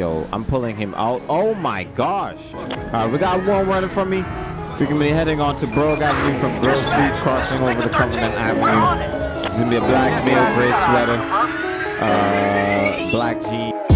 Yo, I'm pulling him out. Oh my gosh. All right, we got one running from me. We can be heading on to Brouge Avenue from Grove Street, crossing over to Cumberland Avenue. It's gonna be a black male gray sweater, uh, black jeans.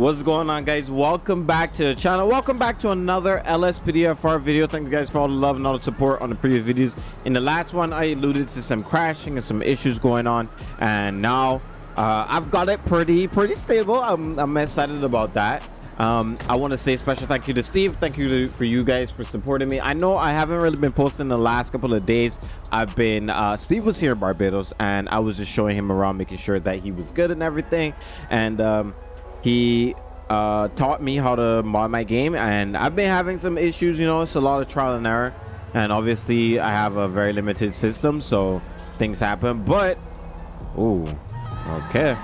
What's going on guys? Welcome back to the channel. Welcome back to another LSPDFR video. Thank you guys for all the love and all the support on the previous videos. In the last one, I alluded to some crashing and some issues going on. And now uh, I've got it pretty, pretty stable. I'm, I'm excited about that. Um, I want to say special thank you to Steve. Thank you to, for you guys for supporting me. I know I haven't really been posting the last couple of days. I've been, uh, Steve was here in Barbados and I was just showing him around, making sure that he was good and everything. And, um, he uh, taught me how to mod my game and I've been having some issues you know it's a lot of trial and error. And obviously I have a very limited system so things happen but oh okay.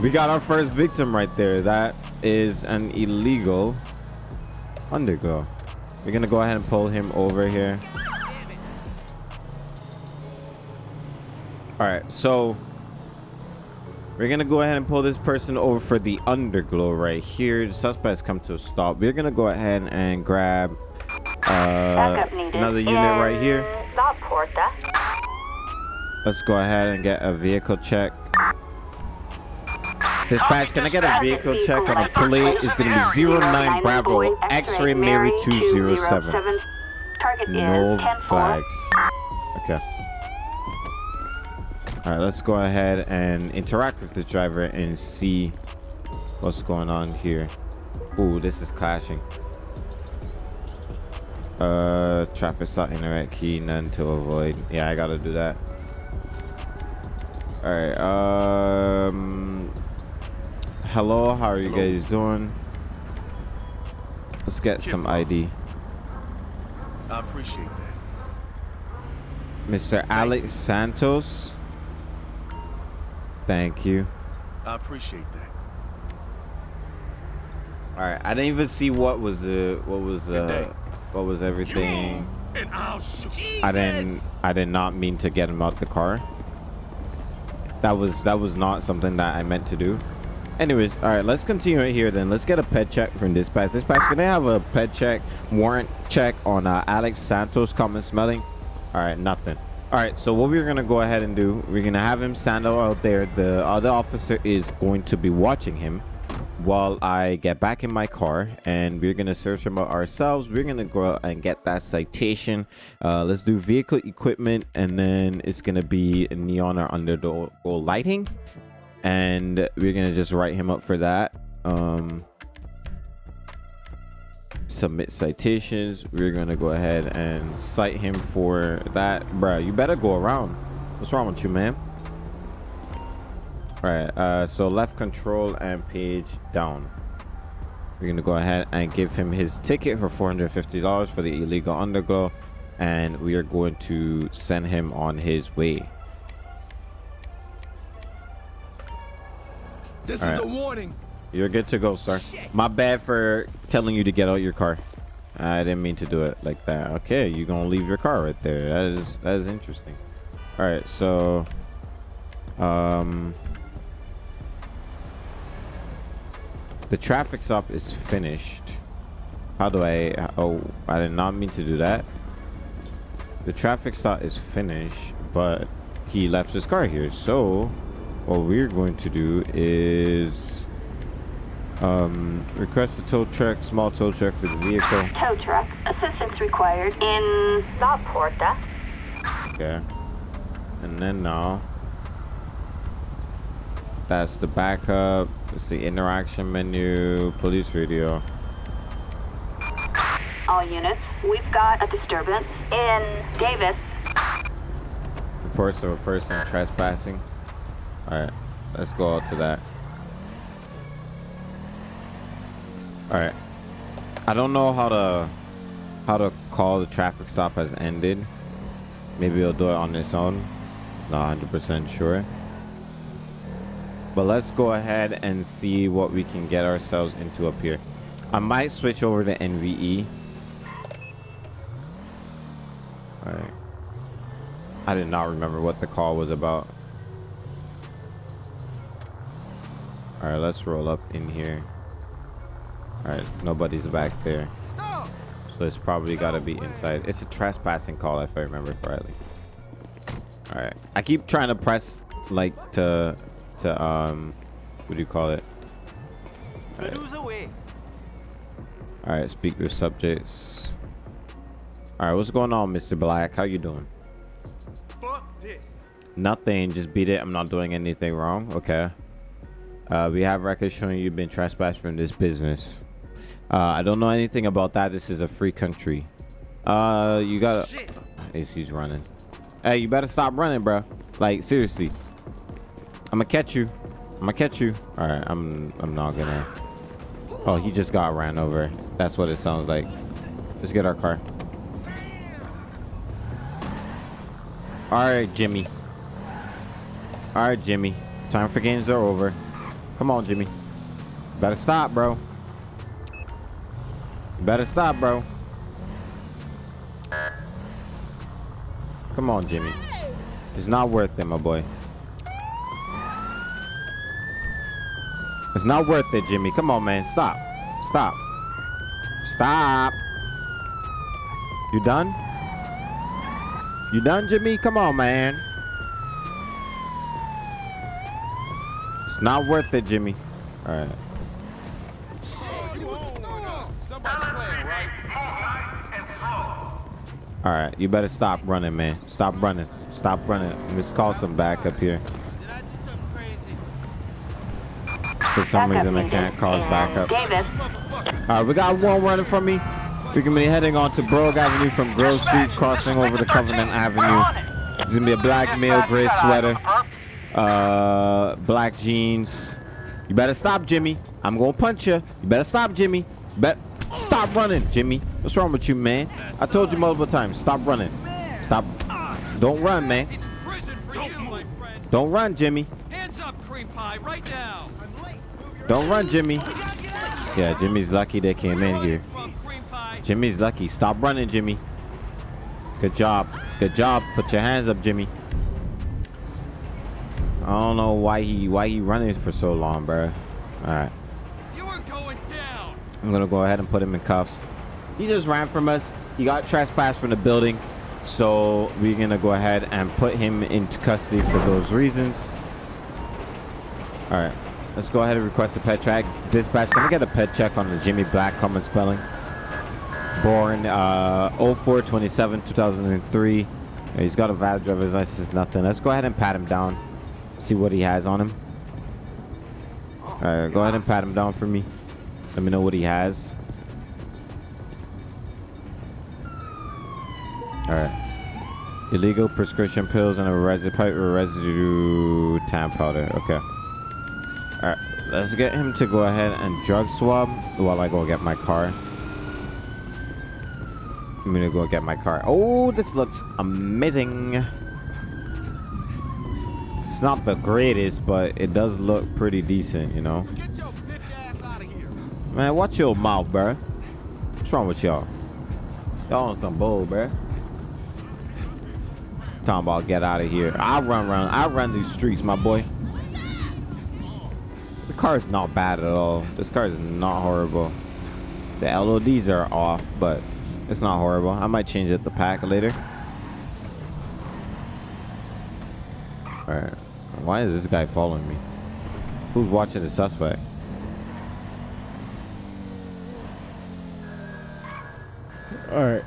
We got our first victim right there. That is an illegal underglow. we're gonna go ahead and pull him over here. All right so we're gonna go ahead and pull this person over for the underglow right here. The suspect's come to a stop. We're gonna go ahead and grab uh, another unit right here. Let's go ahead and get a vehicle check. Dispatch, can I get a vehicle check on a plate? It's gonna be 09 Bravo X-ray Mary 207. No flags. Okay. All right, let's go ahead and interact with the driver and see what's going on here. Ooh, this is clashing. Uh, traffic stop interact key, none to avoid. Yeah, I gotta do that. All right. Um. Hello, how are you hello. guys doing? Let's get some ID. I appreciate that. Mr. Alex Santos. Thank you. I appreciate that. All right, I didn't even see what was the what was uh what was everything. I didn't I did not mean to get him out the car. That was that was not something that I meant to do. Anyways, all right, let's continue right here then. Let's get a pet check from dispatch. Dispatch, can I have a pet check, warrant check on uh, Alex Santos common smelling? All right, nothing all right so what we're gonna go ahead and do we're gonna have him stand out there. The other officer is going to be watching him while i get back in my car and we're gonna search him out ourselves. We're gonna go out and get that citation. Uh, let's do vehicle equipment and then it's gonna be neon or under the lighting and we're gonna just write him up for that. Um submit citations. We're gonna go ahead and cite him for that. Bro you better go around. What's wrong with you man? All right uh so left control and page down. We're gonna go ahead and give him his ticket for 450 dollars for the illegal underglow and we are going to send him on his way. This is a warning you're good to go, sir. My bad for telling you to get out your car. I didn't mean to do it like that. Okay, you're gonna leave your car right there. That is that is interesting. All right, so um the traffic stop is finished. How do I oh I did not mean to do that. The traffic stop is finished, but he left his car here. So what we're going to do is um, request a tow truck, small tow truck for the vehicle. Tow truck. Assistance required in La Puerta. Okay. And then now. That's the backup. It's the interaction menu, police radio. All units, we've got a disturbance in Davis. Reports of a person trespassing. Alright, let's go out to that. All right. I don't know how to how to call the traffic stop has ended. Maybe it'll do it on its own. Not 100% sure. But let's go ahead and see what we can get ourselves into up here. I might switch over to NVE. All right. I did not remember what the call was about. All right, let's roll up in here. All right, nobody's back there. So it's probably got to be inside. It's a trespassing call if I remember correctly. All right. I keep trying to press like to to um what do you call it? All right. away. All right, speak with subjects. All right, what's going on, Mr. Black? How you doing? Fuck this. Nothing. Just beat it. I'm not doing anything wrong. Okay. Uh, we have records showing you've been trespassed from this business. Uh, I don't know anything about that. This is a free country. Uh, you gotta. Shit. He's, he's running. Hey, you better stop running, bro. Like seriously. I'm gonna catch you. I'm gonna catch you. All right. I'm. I'm not gonna. Oh, he just got ran over. That's what it sounds like. Let's get our car. All right, Jimmy. All right, Jimmy. Time for games are over. Come on, Jimmy. Better stop, bro. Better stop, bro. Come on, Jimmy. It's not worth it, my boy. It's not worth it, Jimmy. Come on, man. Stop. Stop. Stop. You done? You done, Jimmy? Come on, man. It's not worth it, Jimmy. All right. All right. You better stop running, man. Stop running. Stop running. Let's call some backup here. For some reason, I can't call us backup. Davis. All right, we got one running from me. We can be heading on to Brouge Avenue from Grove Street, crossing over to Covenant Avenue. It's gonna be a black male gray sweater, uh, black jeans. You better stop, Jimmy. I'm gonna punch you. You better stop, Jimmy. Bet stop running, Jimmy. What's wrong with you, man? I told you multiple times. Stop running. Stop. Don't run, man. It's prison for you, my friend. Don't run, Jimmy. Hands up, cream pie, right now. Don't run, Jimmy. Yeah, Jimmy's lucky they came in here. From cream pie. Jimmy's lucky. Stop running, Jimmy. Good job. Good job. Put your hands up, Jimmy. I don't know why he why he running for so long, bro. All right. You are going down. I'm gonna go ahead and put him in cuffs. He just ran from us. He got trespassed from the building, so we're gonna go ahead and put him into custody for those reasons. All right. Let's go ahead and request a pet check. Dispatch, can I get a pet check on the Jimmy Black common spelling? Born uh 0427 2003. He's got a valid driver's license, nothing. Let's go ahead and pat him down. See what he has on him. All right, go ahead and pat him down for me. Let me know what he has. All right. Illegal prescription pills and a residue residue tan powder. Okay. All right. Let's get him to go ahead and drug swab while I go get my car. I'm gonna go get my car. Oh, this looks amazing. It's not the greatest, but it does look pretty decent, you know. Man, watch your mouth, bruh. What's wrong with y'all? Y'all on some bull, bruh. Talking about get out of here. I run around. I run these streets, my boy. The car is not bad at all. This car is not horrible. The LODs are off, but it's not horrible. I might change it the pack later. Alright. Why is this guy following me? Who's watching the suspect? Alright.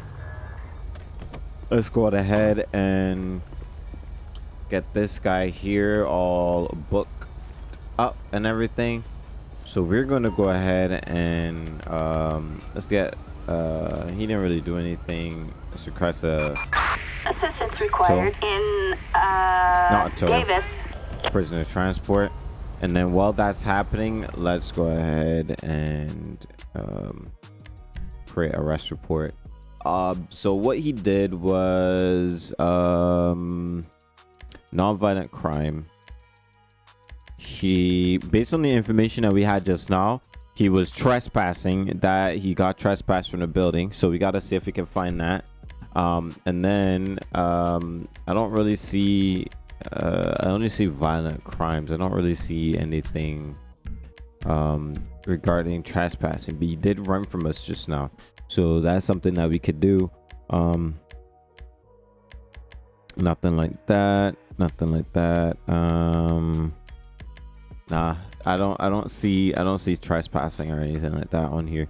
Let's go ahead and get this guy here all booked up and everything. So we're gonna go ahead and um, let's get uh, he didn't really do anything. Let's request a Assistance required in Not uh, tow. Davis. prisoner transport. And then while that's happening, let's go ahead and um, create arrest report. Uh, so what he did was um, non-violent crime. He, based on the information that we had just now, he was trespassing. That he got trespassed from the building. So we got to see if we can find that. Um, and then um, I don't really see uh, I only see violent crimes. I don't really see anything um, regarding trespassing, but he did run from us just now, so that's something that we could do. Um, nothing like that. Nothing like that. Um, nah, I don't. I don't see. I don't see trespassing or anything like that on here.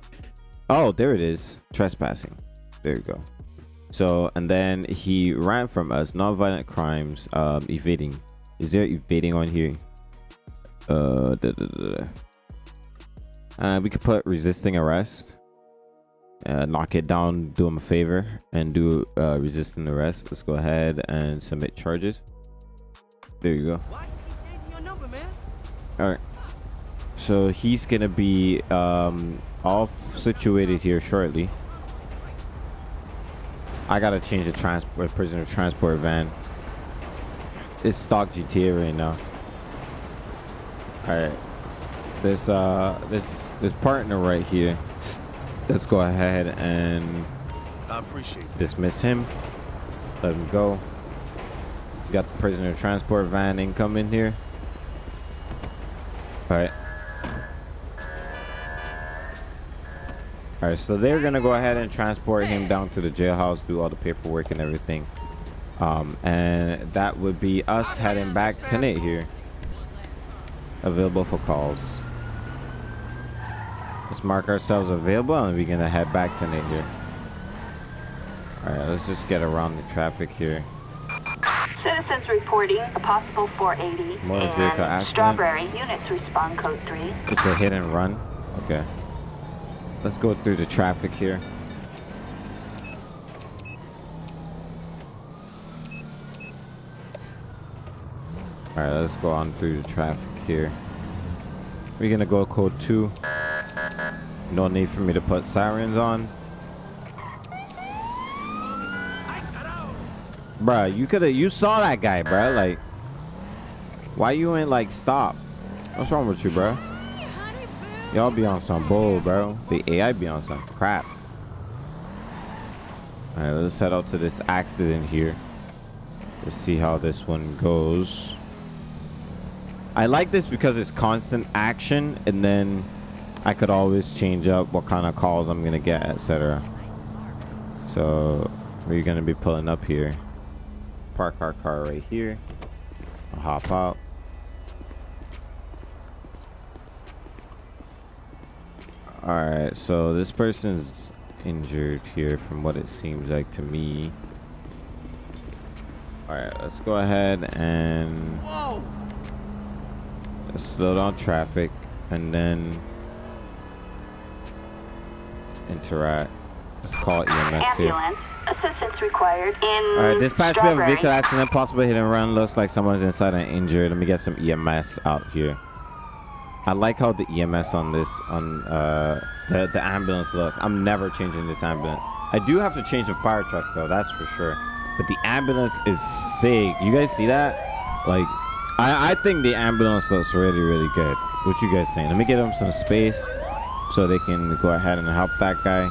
Oh, there it is. Trespassing. There you go. So, and then he ran from us. Non-violent crimes. Um, evading. Is there evading on here? Uh, da, da, da. Uh, we could put resisting arrest. Uh, knock it down, do him a favor, and do uh, resisting arrest. Let's go ahead and submit charges. There you go. Why you keep changing your number. All right. So he's gonna be um, off situated here shortly. I gotta change the transport prisoner transport van. It's stock GTA right now. All right. This uh this this partner right here. Let's go ahead and I appreciate dismiss him. Let him go. We got the prisoner transport van incoming here. All right. All right, so they're gonna go ahead and transport him down to the jailhouse, do all the paperwork and everything. Um, and that would be us heading back tonight here. Available for calls. Let's mark ourselves available and we're gonna head back to here. All right, let's just get around the traffic here. Citizens reporting a possible 480 Motor vehicle and accident. Strawberry units respond code 3. It's a hit and run. Okay. Let's go through the traffic here. All right, let's go on through the traffic here. We're gonna go code two. No need for me to put sirens on. Bruh, you could have, you saw that guy, bruh. Like, why you ain't like stop? What's wrong with you, bruh? Y'all be on some bull, bro. The AI be on some crap. Alright, let's head out to this accident here. Let's see how this one goes. I like this because it's constant action and then I could always change up what kind of calls I'm gonna get, etc. So we're gonna be pulling up here. Park our car right here. I'll hop out. Alright, so this person's injured here from what it seems like to me. Alright, let's go ahead and Whoa! slow down traffic and then interact. Let's call EMS here. Ambulance. Assistance required in Alright, dispatch, we have a vehicle accident, possible hit and run. Looks like someone's inside and injured. Let me get some EMS out here. I like how the EMS on this, on uh, the, the ambulance look. I'm never changing this ambulance. I do have to change the fire truck though, that's for sure. But the ambulance is sick. You guys see that? Like, I, I think the ambulance looks really, really good. What you guys think? Let me get them some space so they can go ahead and help that guy.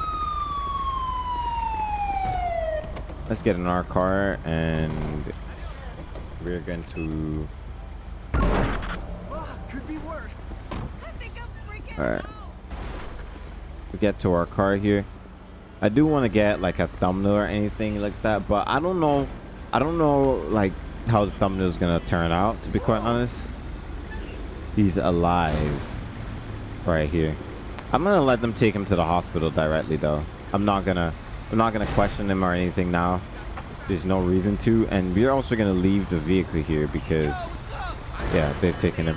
Let's get in our car and we're going to. Could be worse. All right. We get to our car here. I do want to get like a thumbnail or anything like that, but I don't know. I don't know like how the thumbnail is gonna turn out. To be quite honest, he's alive right here. I'm gonna let them take him to the hospital directly, though. I'm not gonna. I'm not gonna question him or anything now. There's no reason to, and we're also gonna leave the vehicle here because, yeah, they're taking him.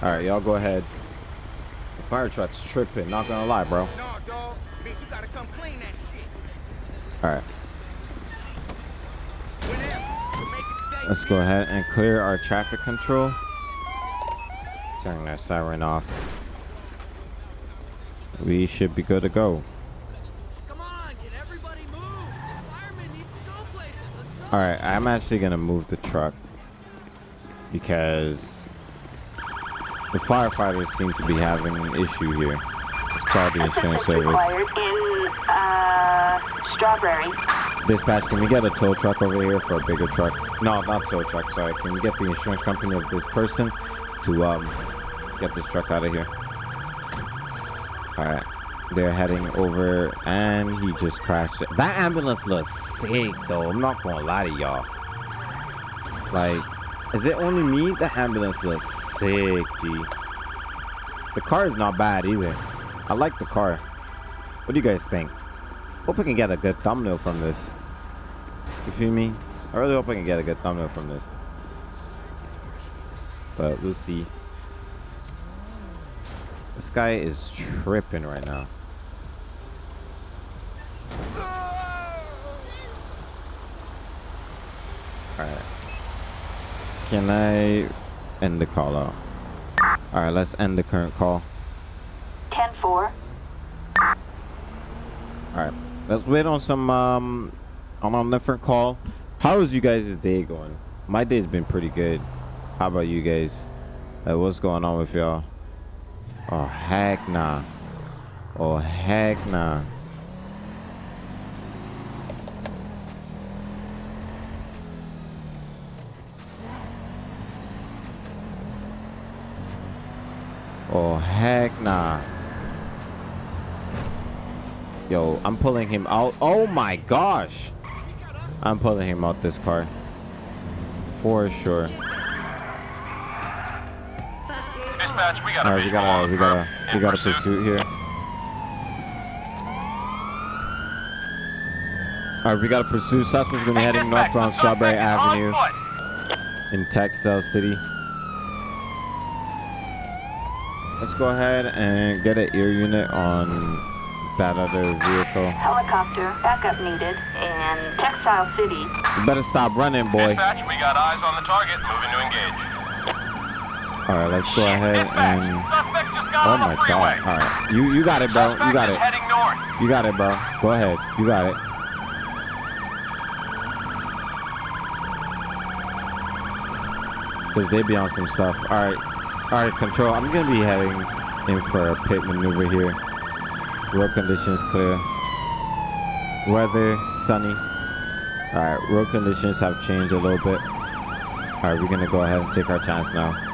All right, y'all go ahead. The fire truck's tripping. Not gonna lie, bro. No, dog. Bitch, you gotta come clean that shit. All right, Whenever. We'll make it today. let's go ahead and clear our traffic control. Turn that siren off. We should be good to go. Come on, can everybody move? The firemen need to go places. Let's go. All right, I'm actually gonna move the truck because the firefighters seem to be having an issue here. Let's call the insurance service. in uh, Strawberry. Dispatch, can we get a tow truck over here for a bigger truck? No, not tow truck, sorry. Can we get the insurance company of this person to um get this truck out of here? All right. They're heading over and he just crashed. it. That ambulance looks sick though. I'm not gonna lie to y'all. Like, is it only me? The ambulance looks sick. The car is not bad either. I like the car. What do you guys think? Hope I can get a good thumbnail from this. You feel me? I really hope I can get a good thumbnail from this. But we'll see. This guy is tripping right now. Alright. Can I end the call out? Alright, let's end the current call. 10-4. Alright. Let's wait on some um on a different call. How is you guys' day going? My day's been pretty good. How about you guys? Like, what's going on with y'all? Oh heck nah. Oh heck nah. Oh heck nah. Yo, I'm pulling him out. Oh my gosh. I'm pulling him out this car. For sure. Dispatch, we got a Alright, we got a we got curb a we got a pursuit. pursuit here. Alright, we got a pursuit. Suspect's gonna be heading Dispatch, northbound Strawberry suspect is on Avenue in Textile City. Let's go ahead and get an ear unit on that other vehicle. Helicopter backup needed in Textile City. You better stop running, boy. Dispatch, we got eyes on the target. Moving to engage. Alright, let's go ahead and Oh my god. Alright. You you got it, bro. You got it. You got it, bro. Go ahead. You got it. Cause they be on some stuff. All right, all right. Control. I'm gonna be heading in for a pit maneuver here. Road conditions clear. Weather sunny. All right. Road conditions have changed a little bit. All right. We're gonna go ahead and take our chance now.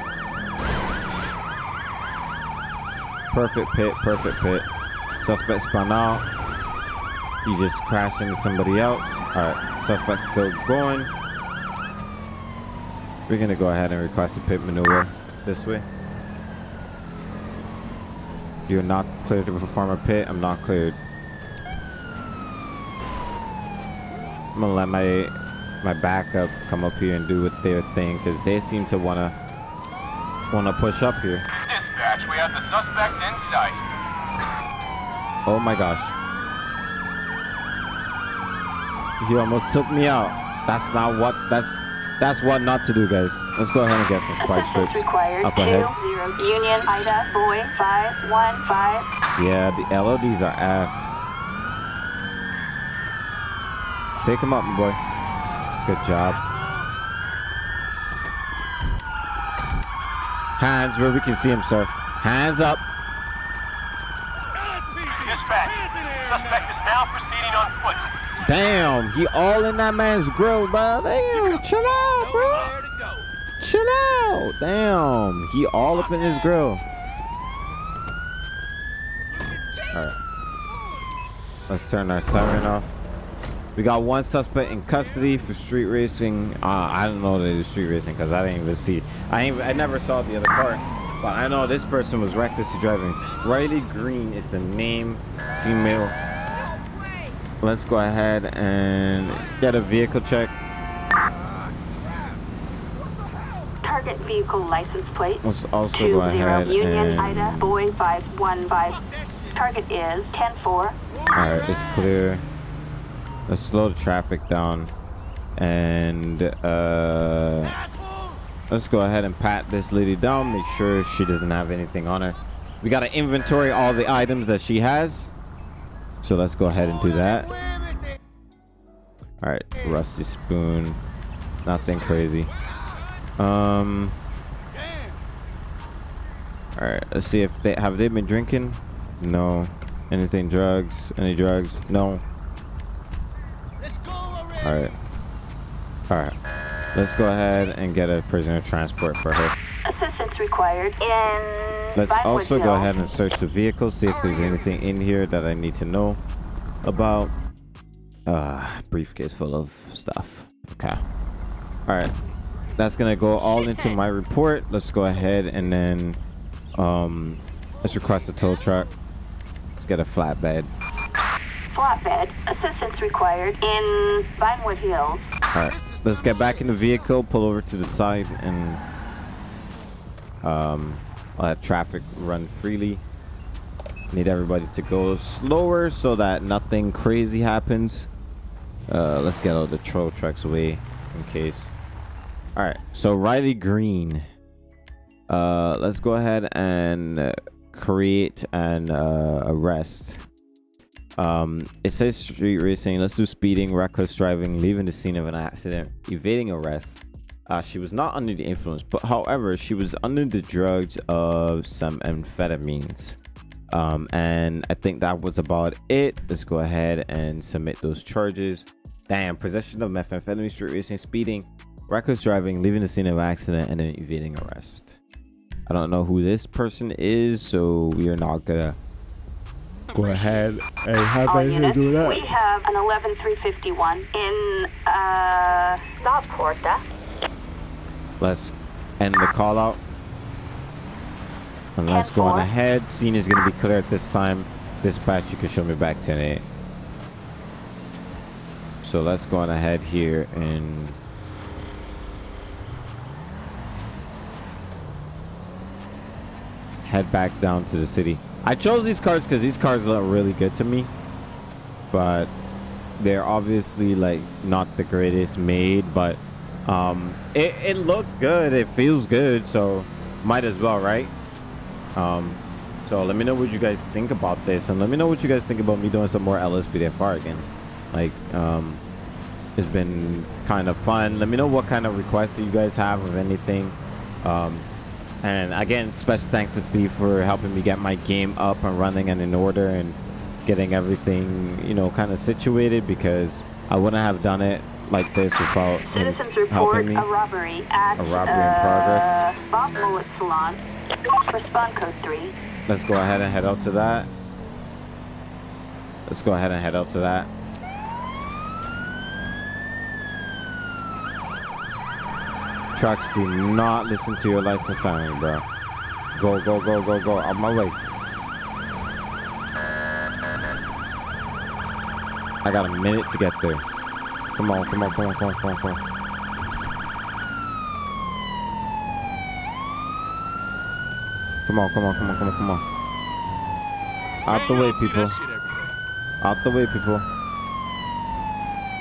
Perfect pit. Perfect pit. Suspect spun out. You just crashed into somebody else. Alright, suspect still going. We're gonna go ahead and request a pit maneuver this way. You're not cleared to perform a pit. I'm not cleared. I'm gonna let my my backup come up here and do what their thing because they seem to wanna wanna push up here. Dispatch, we have the suspect in sight. Oh my gosh. He almost took me out. That's not what that's that's what not to do, guys. Let's go ahead and get some spike Assistance strips up ahead. Union Ida Boy five one five. Yeah, the LODs are aft. Take him up, my boy. Good job. Hands where we can see him, sir. Hands up. Damn, he all in that man's grill, bro. Damn, chill out, bro. Chill out. Damn. He all up in his grill. Alright. Let's turn our siren off. We got one suspect in custody for street racing. Uh, I don't know they do street racing because I didn't even see. I ain't, I never saw the other car. But I know this person was recklessly driving. Riley Green is the name, female. Let's go ahead and get a vehicle check. Target vehicle license plate. Let's also Two go zero ahead Union and Ida Boy five one five. Target is ten four. Alright, it's clear. Let's slow the traffic down. And uh let's go ahead and pat this lady down, make sure she doesn't have anything on her. We gotta inventory all the items that she has. So let's go ahead and do that. Alright, rusty spoon. Nothing crazy. Um Alright, let's see if they have they been drinking? No. Anything drugs? Any drugs? No. All right. All right. Let's go ahead and get a prisoner transport for her. Assistance required in. Let's also go ahead and search the vehicle, see if there's anything in here that I need to know about. Uh, briefcase full of stuff. Okay. All right. That's gonna go all into my report. Let's go ahead and then um, let's request a tow truck. Let's get a flatbed. Flatbed. Assistance required in Vinewood Hills. All right. Let's get back in the vehicle. Pull over to the side and um, let traffic run freely. Need everybody to go slower so that nothing crazy happens. Uh, let's get all the troll trucks away in case. All right. So Riley Green. Uh, let's go ahead and uh, create an uh, arrest. Um, it says street racing. Let's do speeding, reckless driving, leaving the scene of an accident, evading arrest. Uh, she was not under the influence, but however, she was under the drugs of some amphetamines. Um, and I think that was about it. Let's go ahead and submit those charges. Damn, possession of methamphetamine, street racing, speeding, reckless driving, leaving the scene of accident, and then evading arrest. I don't know who this person is, so we are not gonna go ahead and have All anything to units, do with we have an 11351 in uh, Southport. Let's end the call out. And let's go on ahead. Scene is gonna be clear at this time. Dispatch, you can show me back 10 8. So let's go on ahead here and head back down to the city. I chose these cards because these cards look really good to me, but they're obviously like not the greatest made, but um, it, it looks good. It feels good, so might as well, right? Um, so let me know what you guys think about this, and let me know what you guys think about me doing some more LSPDFR again. Like, um, it's been kind of fun. Let me know what kind of requests you guys have of anything. Um, and again, special thanks to Steve for helping me get my game up and running and in order and getting everything, you know, kind of situated because I wouldn't have done it like this without him Citizens report helping me. a robbery at A robbery in progress. uh, Bob Mullet Salon. Respond code 3. Let's go ahead and head out to that. Let's go ahead and head out to that. Trucks, do not listen to your license siren, bro. Go, go, go, go, go. On my way. I got a minute to get there. Come on, come on, come on, come on, come on, come on. Come on, come on, come on, come on, come on. Out the way, people. Out the way, people.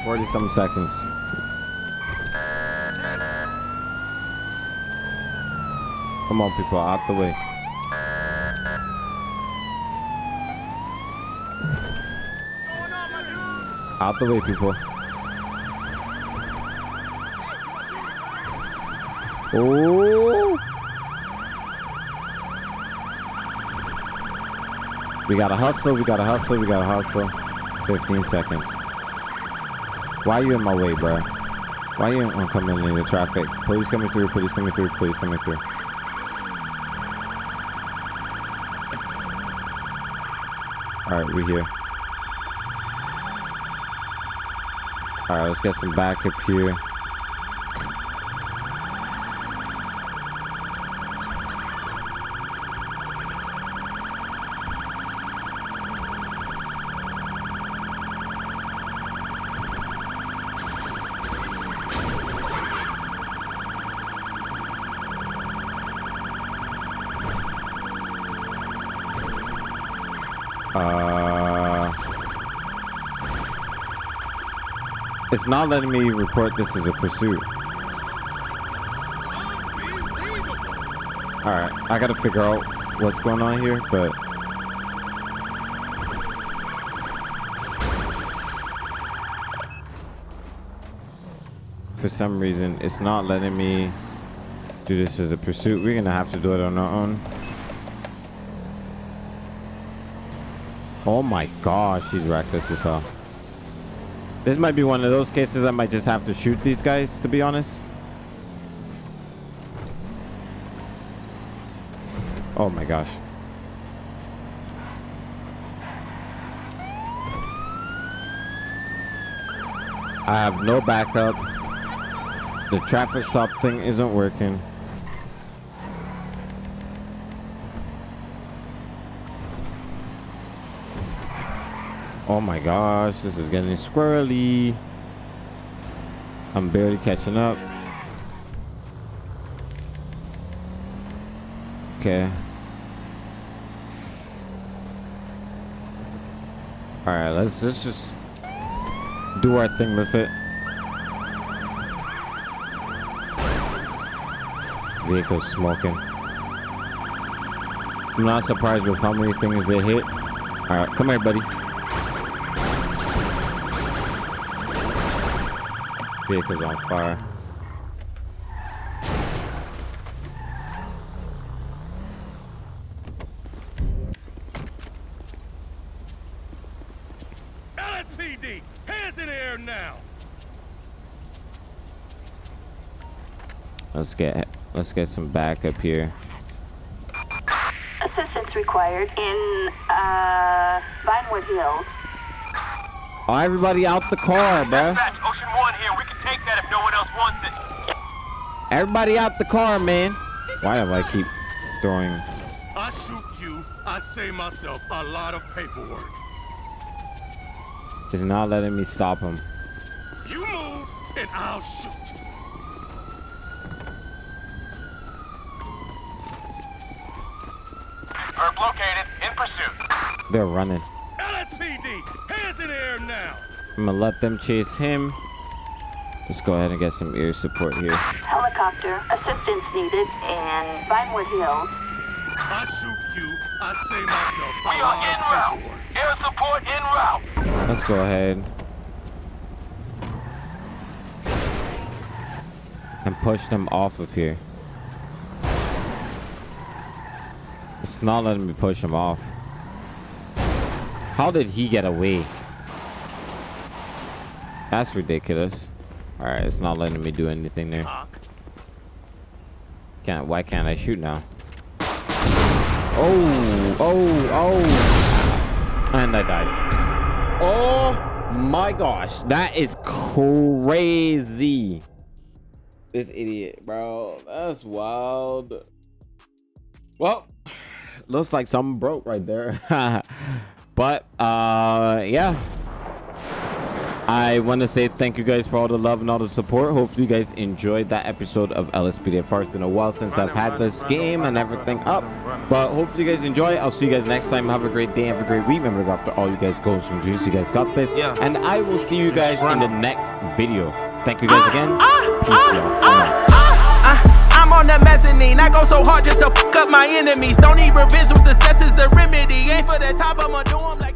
40 some seconds. Come on, people. Out the way. Out the way, people. Oh! We gotta hustle, we gotta hustle, we gotta hustle. 15 seconds. Why are you in my way, bro? Why are you I'm coming in the traffic? Police coming through, police coming through, police coming through. Alright, we're here. Alright, let's get some backup here. It's not letting me report this as a pursuit. All right, I gotta figure out what's going on here, but for some reason it's not letting me do this as a pursuit. We're gonna have to do it on our own. Oh my gosh, she's reckless as hell. This might be one of those cases I might just have to shoot these guys, to be honest. Oh my gosh. I have no backup. The traffic stop thing isn't working. Oh my gosh, this is getting squirrely. I'm barely catching up. Okay. All right, let's let's just do our thing with it. Vehicle smoking. I'm not surprised with how many things they hit. All right, come here, buddy. Vehicle's on fire. LSPD, hands in the air now. Let's get let's get some backup here. Assistance required in uh, Vinewood Hills. Oh, everybody out the car, bruh. Dispatch, Ocean One here. We can take that if no one else wants it. Everybody out the car, man. Why do I keep throwing? I shoot you. I save myself a lot of paperwork. Is not letting me stop him. You move, and I'll shoot. Herb located. In pursuit. They're running. LSPD, hands in the air now. I'm gonna let them chase him. Let's go ahead and get some ear support here. Helicopter assistance needed in Vinewood Hills. I shoot you. I say myself We are en of route. Air support en route. Let's go ahead and push them off of here. It's not letting me push him off. How did he get away? That's ridiculous. All right, it's not letting me do anything there. Can't. Why can't I shoot now? Oh, oh, oh. And I died. Oh my gosh. That is crazy. This idiot, bro. That's wild. Well, looks like something broke right there. but, uh, yeah. I want to say thank you guys for all the love and all the support. Hopefully, you guys enjoyed that episode of LSPDFR. It's been a while since I've had this game and everything up. But hopefully, you guys enjoy. I'll see you guys next time. Have a great day. Have a great week. Remember to go after all you guys goals and dreams. You guys got this. And I will see you guys in the next video. Thank you guys ah, again. Ah, Peace. Ah, I'm. Uh, I'm on the mezzanine. I go so hard just to fuck up my enemies. Don't need when success is the remedy. Ain't for the top, I'ma do 'em like.